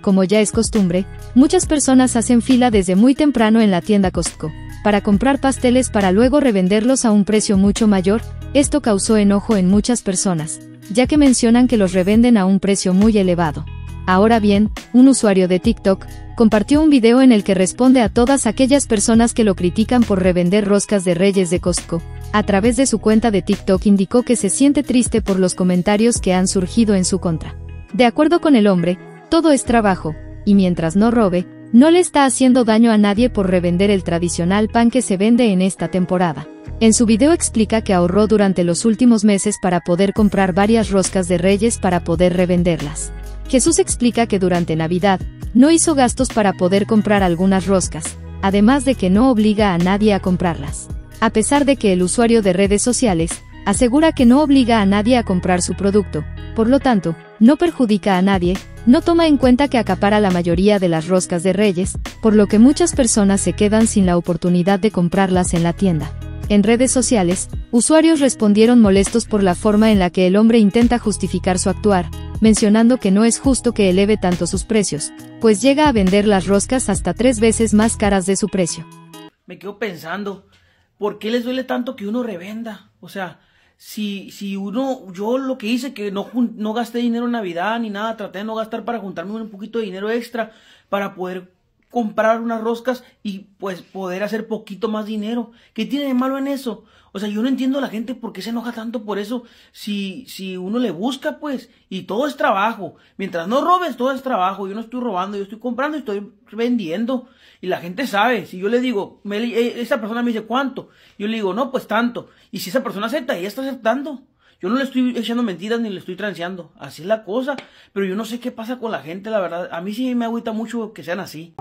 Como ya es costumbre, muchas personas hacen fila desde muy temprano en la tienda Costco, para comprar pasteles para luego revenderlos a un precio mucho mayor, esto causó enojo en muchas personas, ya que mencionan que los revenden a un precio muy elevado. Ahora bien, un usuario de TikTok compartió un video en el que responde a todas aquellas personas que lo critican por revender roscas de reyes de Costco. A través de su cuenta de TikTok indicó que se siente triste por los comentarios que han surgido en su contra. De acuerdo con el hombre, todo es trabajo, y mientras no robe, no le está haciendo daño a nadie por revender el tradicional pan que se vende en esta temporada. En su video explica que ahorró durante los últimos meses para poder comprar varias roscas de reyes para poder revenderlas. Jesús explica que durante Navidad, no hizo gastos para poder comprar algunas roscas, además de que no obliga a nadie a comprarlas. A pesar de que el usuario de redes sociales, asegura que no obliga a nadie a comprar su producto, por lo tanto, no perjudica a nadie, no toma en cuenta que acapara la mayoría de las roscas de reyes, por lo que muchas personas se quedan sin la oportunidad de comprarlas en la tienda. En redes sociales, usuarios respondieron molestos por la forma en la que el hombre intenta justificar su actuar, mencionando que no es justo que eleve tanto sus precios, pues llega a vender las roscas hasta tres veces más caras de su precio. Me quedo pensando, ¿por qué les duele tanto que uno revenda? O sea, si, si uno, yo lo que hice, que no, no gasté dinero en Navidad ni nada, traté de no gastar para juntarme un poquito de dinero extra para poder comprar unas roscas y pues poder hacer poquito más dinero. ¿Qué tiene de malo en eso? O sea, yo no entiendo a la gente por qué se enoja tanto por eso si, si uno le busca, pues, y todo es trabajo. Mientras no robes, todo es trabajo. Yo no estoy robando, yo estoy comprando y estoy vendiendo. Y la gente sabe, si yo le digo, eh, esa persona me dice cuánto, yo le digo, no, pues tanto. Y si esa persona acepta, ella está aceptando. Yo no le estoy echando mentiras ni le estoy transeando. Así es la cosa. Pero yo no sé qué pasa con la gente, la verdad. A mí sí me agüita mucho que sean así.